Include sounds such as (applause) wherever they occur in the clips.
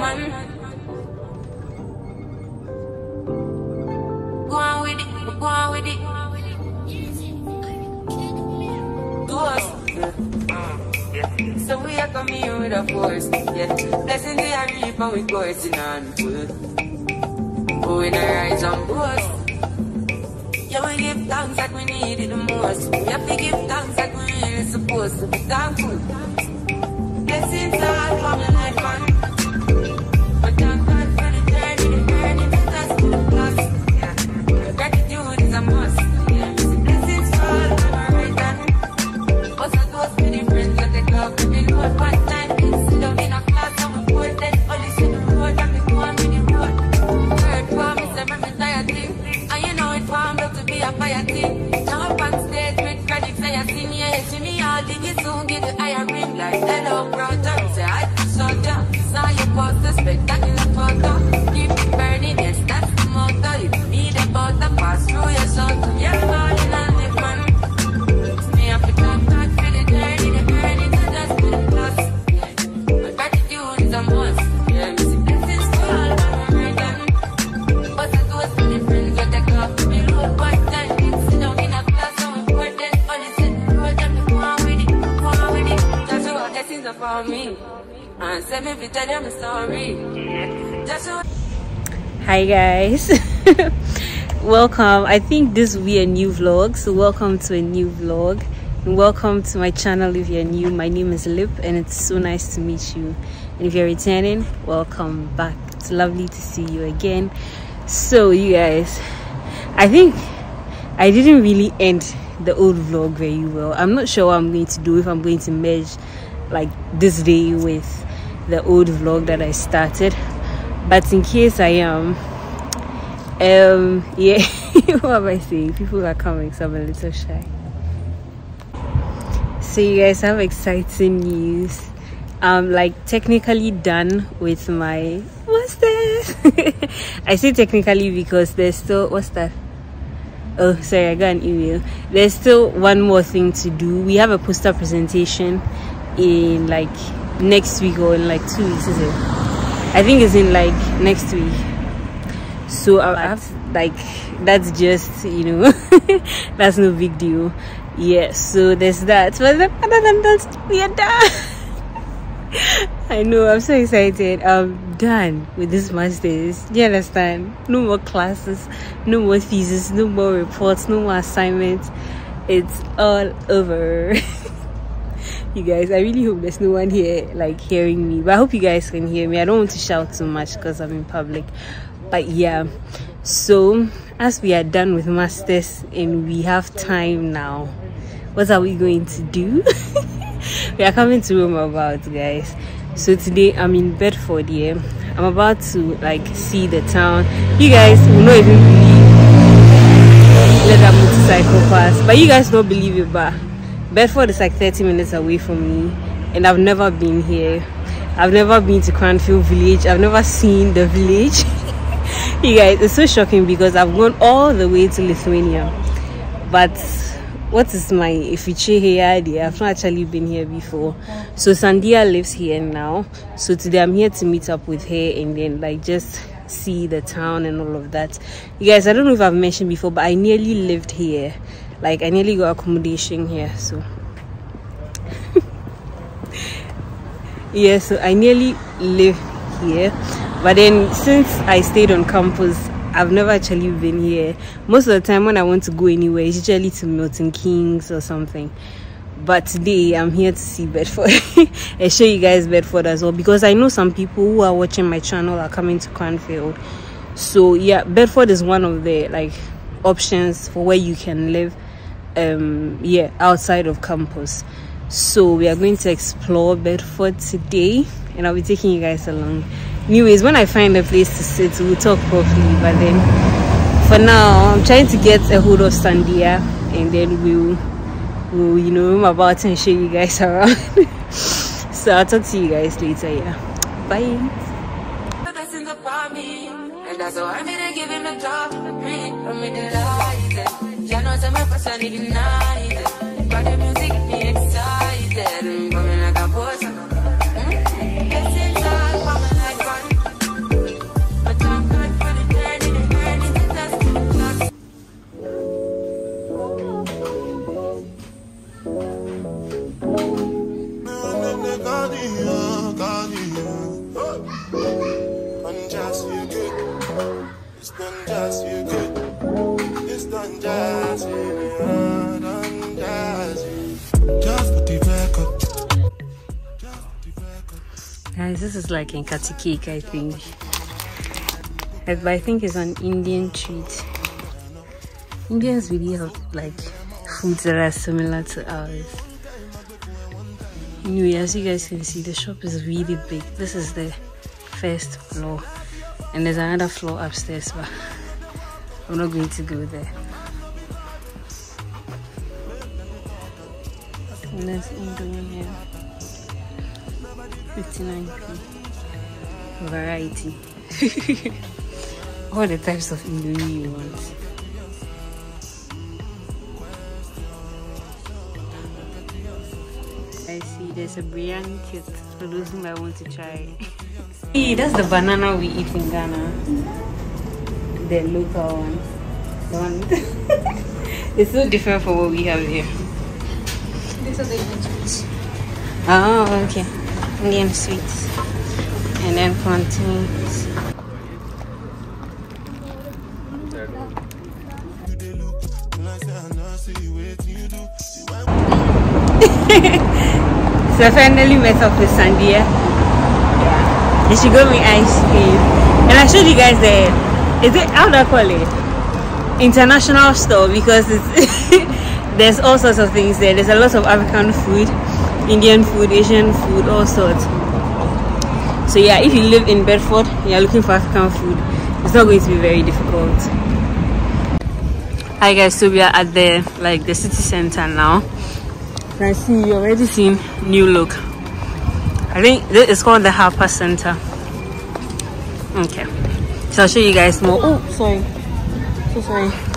man. Go on with it, go on with it. So we are coming here with a force. Yeah. Blessings we are reap and we coursing on full. Oh, in a rise and boast. Yeah, we give thanks like we need it the most. We have to give thanks like we really supposed to be thankful. Blessings all for my hi guys. (laughs) Welcome. I think this will be a new vlog so welcome to a new vlog. And welcome to my channel if you're new. My name is lip and it's so nice to meet you. And if you're returning welcome back. It's lovely to see you again. So you guys i think i didn't really end the old vlog very well. I'm not sure what i'm going to do if i'm going to merge like this day with the old vlog that i started but in case i am um (laughs) yeah (laughs) what am i saying? People are coming so i'm a little shy. So you guys have exciting news. I'm like technically done with my what's this? (laughs) I say technically because there's still what's that? Oh sorry i got an email. There's still one more thing to do. We have a poster presentation in like next week or in like two weeks is it i think it's in like next week. So I have like that's just you know (laughs) that's no big deal. Yeah so there's that. But other than that we are done. (laughs) I know I'm so excited. I'm done with this masters. Do you understand? No more classes no more thesis no more reports no more assignments. It's all over (laughs) you guys i really hope there's no one here like hearing me. But i hope you guys can hear me. I don't want to shout too much because i'm in public. But yeah. So as we are done with masters and we have time now what are we going to do? (laughs) We are coming to roam about guys. So today i'm in bedford here i'm about to like see the town. You guys will not even believe. Let that motorcycle pass. But you guys don't believe it but bedford is like 30 minutes away from me and i've never been here. I've never been to cranfield village. I've never seen the village. (laughs) You guys it's so shocking because i've gone all the way to lithuania. But what is my ifiche here idea? I've not actually been here before. So sandia lives here now. So today i'm here to meet up with her and then like just see the town and all of that. You guys i don't know if i've mentioned before but i nearly lived here like i nearly got accommodation here so. (laughs) Yeah so i nearly live here. But then since i stayed on campus i've never actually been here. Most of the time when i want to go anywhere it's usually to milton keynes or something. But today i'm here to see bedford. (laughs) And show you guys bedford as well because i know some people who are watching my channel are coming to cranfield. So yeah bedford is one of the like options for where you can live um yeah outside of campus. So we are going to explore bedford today and i'll be taking you guys along. Anyways when i find a place to sit we'll talk properly but then for now i'm trying to get a hold of sandia and then we'll we'll you know roam about and show you guys (laughs) around. So i'll talk to you guys later yeah. Bye. And that's I'm gonna give him light. Get me excited. Coming like like in cake. I think. But I think it's an Indian treat. Indians really have like foods that are similar to ours. Anyway, as you guys can see, the shop is really big. This is the first floor, and there's another floor upstairs, but I'm not going to go there. And there's Indian here. 59p. Variety. (laughs) All the types of Indomie you want. I see there's a biryani kit for those who might want to try. (laughs) hey, that's the banana we eat in Ghana. The local one. The one. (laughs) it's so different from what we have here. These are the Indian sweets. Oh, okay. Indian sweets. And then plantains. (laughs) so I finally met up with Sandia. And she got me ice cream. And I showed you guys the is it how do I call it? International store because it's (laughs) there's all sorts of things there. There's a lot of African food, Indian food, Asian food, all sorts. So yeah, if you live in Bedford, you're looking for African food, it's not going to be very difficult. Hi guys, so we are at the like the city center now. I see you already seen New Look. I think this is called the Harpur Center. Okay, so I'll show you guys more. Oh, sorry, so sorry.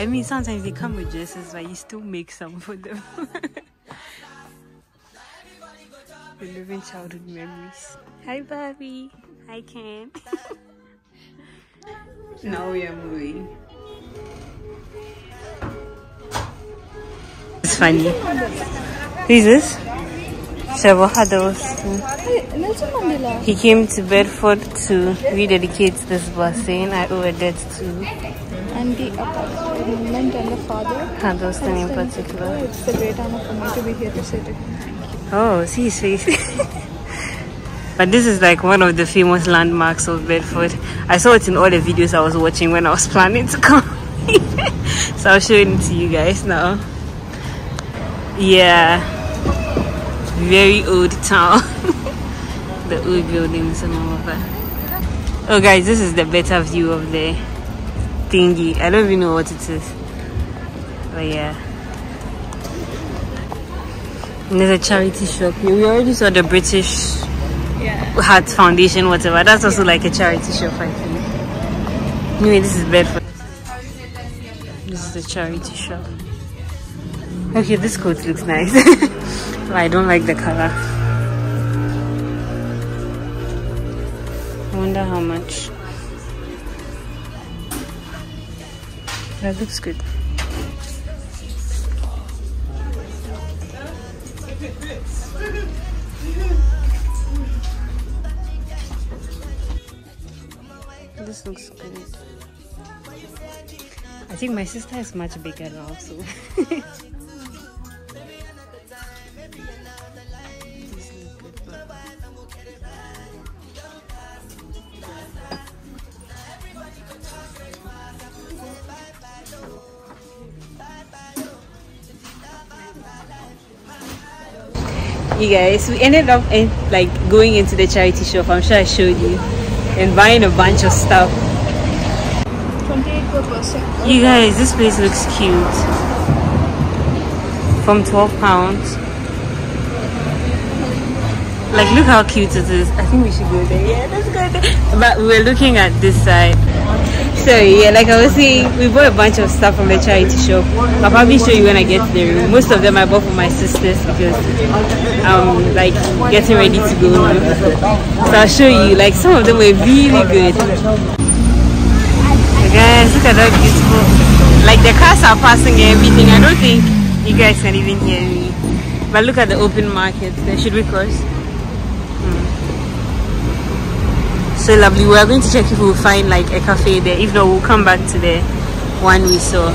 I mean sometimes they come with dresses, but you still make some for them. (laughs) Reliving childhood memories. Hi, Barbie. Hi, Ken. (laughs) now we are moving. It's funny. Who is this? He came to Bedford to rededicate this bus, saying I owe a debt to And the apartment and the father. Huddleston in particular. It's a great honor for me to be here to sit it. Oh, see his (laughs) face. but this is like one of the famous landmarks of Bedford. I saw it in all the videos I was watching when I was planning to come. (laughs) so I'll show it to you guys now. Yeah. Very old town. (laughs) the old buildings and all of that. Oh guys, this is the better view of the thingy. I don't even know what it is. But yeah. And there's a charity shop here. We already saw the British Yeah. Heart Foundation, whatever. That's also like a charity shop, I think. Anyway, this is Bedford. This is the charity shop. Okay, this coat looks nice. (laughs) but I don't like the color. I wonder how much. That looks good. This looks good. I think my sister is much bigger now, so. (laughs) You guys, we ended up in like going into the charity shop. I'm sure I showed you, and buying a bunch of stuff. 28 per person. You guys, this place looks cute. from 12 pounds. Like, look how cute it is. I think we should go there. Yeah, let's go there. But we're looking at this side. So, yeah, like I was saying, we bought a bunch of stuff from the charity shop. I'll probably show you when I get to the room. Most of them I bought for my sisters because I'm like getting ready to go. So I'll show you. Like, some of them were really good. Guys, look at that beautiful. Like, the cars are passing everything. I don't think you guys can even hear me. But look at the open market. There should be cross? So lovely we are going to check if we'll find like a cafe there if not we'll come back to the one we saw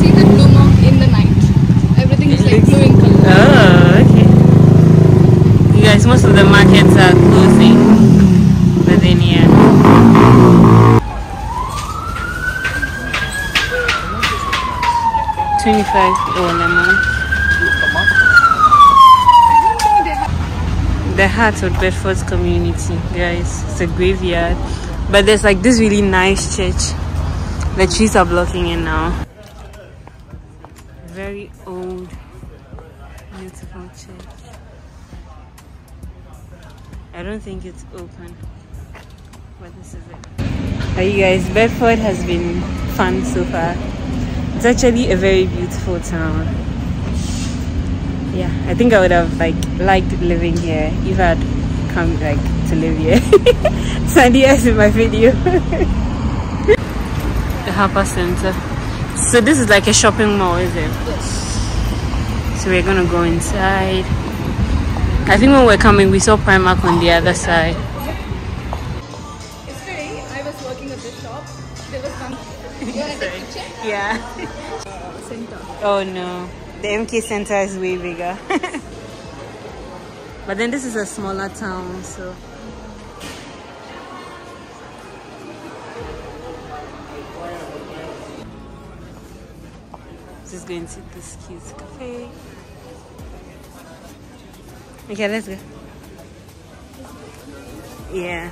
See the in the night. Everything is like blue in color. oh okay you guys most of the markets are closing but then yeah Twenty-five oh lemon. The heart of Bedford's community, guys. It's a graveyard, but there's like this really nice church. The trees are blocking it now. Very old, beautiful church. I don't think it's open, but this is it. You guys? Bedford has been fun so far. It's actually a very beautiful town yeah i think i would have like liked living here if i'd come like to live here (laughs) sandy as in my video (laughs) the Harpur Center so this is like a shopping mall is it Yes. so we're gonna go inside i think when we're coming we saw primark on the other side Yesterday, I was working at this shop. There was one. (laughs) You want to take a picture? yeah uh, Center. oh no the mk center is way bigger. (laughs) But then this is a smaller town so. Just going to this cute cafe. Okay let's go. Yeah.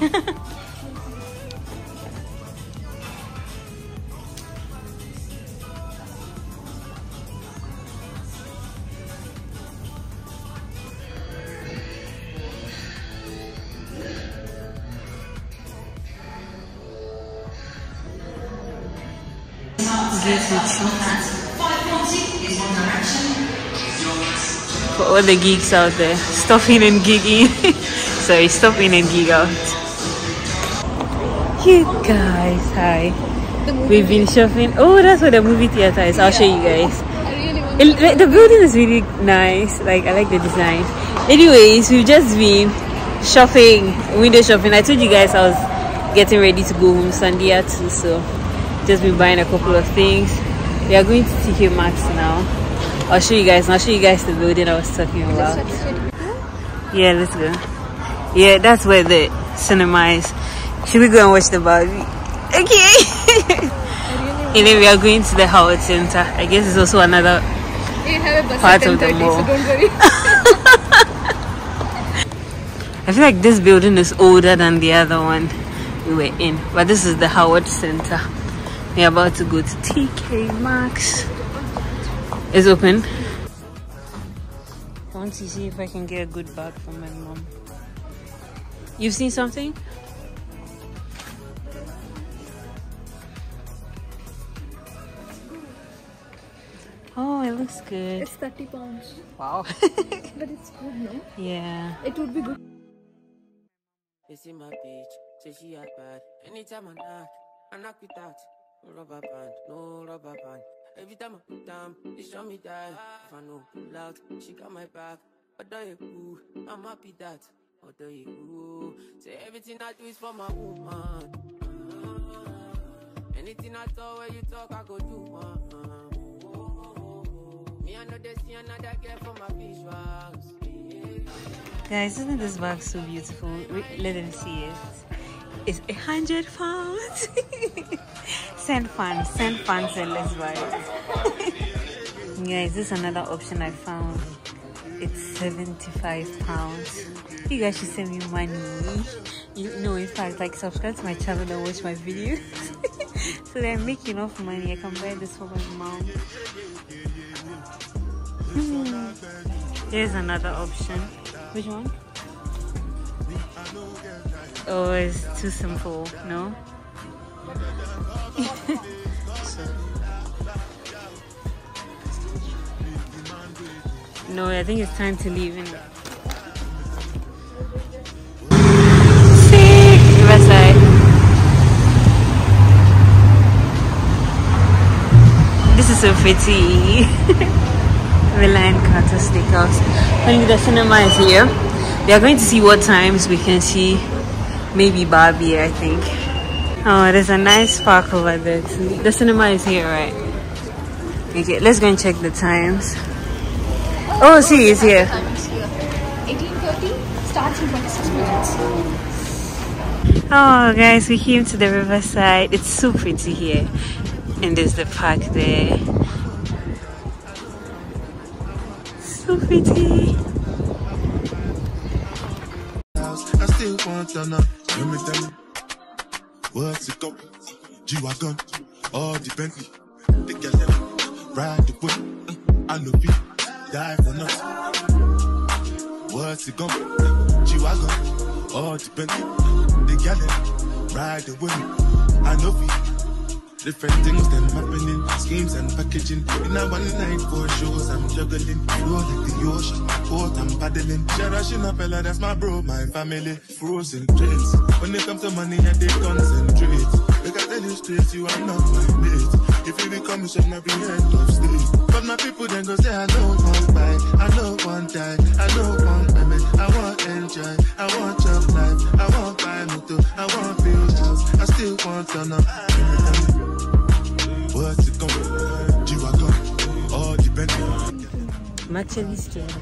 Hello (laughs) For all the geeks out there, stop in and gigging. Sorry, stop in and gig out. You guys, hi. We've been shopping. Oh, that's where the movie theater is. I'll show you guys. It, the building is really nice. Like I like the design. Anyways, we've just been shopping, window shopping. I told you guys I was getting ready to go home Sunday too, so just been buying a couple of things. We are going to TK Maxx now. I'll show you guys. I'll show you guys the building I was talking about. Yeah, let's go. Yeah, that's where the cinema is. Should we go and watch the Barbie? Okay. (laughs) and then we are going to the Howard Center. I guess it's also another have a Part of the mall. so don't worry. (laughs) I feel like this building is older than the other one we were in, but this is the Howard Center. We're about to go to TK Maxx. It's open. I want to see if I can get a good bag for my mom. You've seen something? Oh, it looks good. It's 30 pounds. Wow. (laughs) But it's good, no? yeah. It would be good. You see my bitch, say she act bad. Anytime I knock, I knock with that. Rubber band, no rubber band. Every time I put down, they show me that. If I know out, she got my back. Although you I'm happy that. Although you cool, say everything I do is for my woman. Anything I talk, where you talk, I go do. Uh, Me, I know they see another girl for my visuals. Guys, isn't this bag so beautiful? Let them see it. It's a hundred pounds. (laughs) send funds, send funds and let's buy it. (laughs) This is another option I found. it's 75 pounds. You guys should send me money. You know, in fact, like subscribe to my channel and watch my videos. (laughs) so that I make enough money. I can buy this for my mom. Hmm. Here's another option. Which one? Oh, it's too simple. No? (laughs) no, I think it's time to leave. Riverside. This is so pretty. (laughs) the Lion Carter Steakhouse. Only the cinema is here. We are going to see what times we can see maybe Barbie, I think. Oh, there's a nice park over there too. The cinema is here, right? Okay, let's go and check the times. Oh, see, it's here. Here. 18.30 starts in 26 minutes. Oh, guys, we came to the riverside. It's so pretty here. And there's the park there. So pretty. Let me tell you. What's it go? G-Wagon, all the Bentley. The girl ride the whip. I know people die for nothing. What's it go? G-Wagon, all the Bentley. The girl ride the whip. I know people. Different things them happening, schemes and packaging. In a one night for shows, I'm juggling. Flow like the ocean, port I'm paddling. Sharashina fella, that's my bro, my family. Frozen trains. When it comes to money, I they concentrate. Look I tell you straight, you are not my mate. If you become missionary head of state. But my people then go say, I don't want buy, I don't want die, I don't want payment, I want enjoy, I want job life, I want buy motor, I want house, I still want to know. I'm actually scared.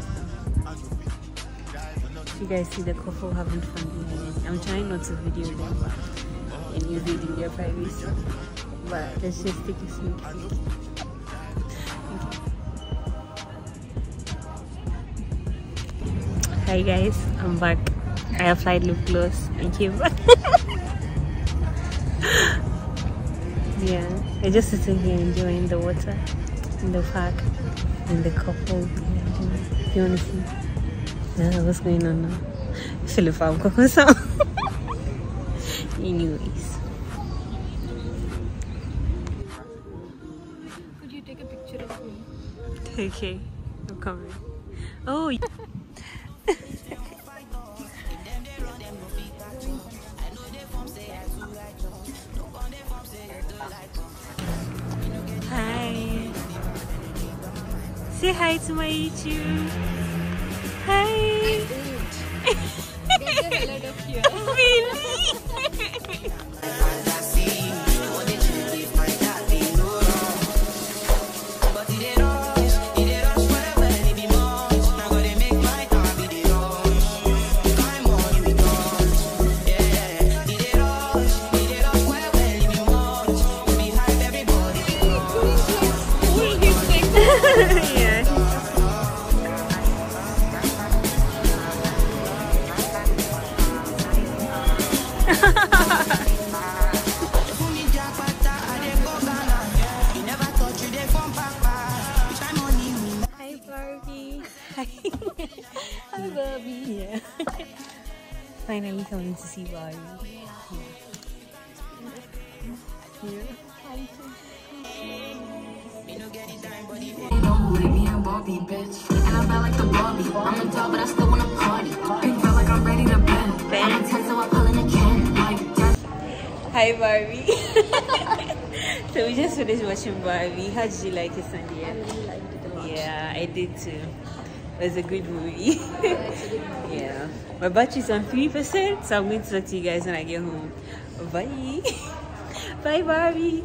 You guys see the couple having fun behind me. I'm trying not to video them and it their privacy. But let's just take a sneak peek. Hi guys, I'm back. I applied lip gloss Thank came (laughs) yeah, I just sitting here enjoying the water in the park and the couple. You wanna see? Yeah, what's going on now? Philip, I'm (laughs) Anyways, Could you take a picture of me? okay, I'm coming. Oh, hi. Hi to my YouTube. And I felt like the Barbie. I'm a doll, but I still wanna party. Pink felt like I'm ready to bend. I'm a 10, so I pull in a can. Hi Barbie. (laughs) so we just finished watching Barbie. How did you like it, Sandia? I really liked it a lot. Yeah, I did too. It was a good movie. (laughs) yeah. My battery's on 3%, so I'm going to talk to you guys when I get home. Bye. (laughs) Bye, Barbie.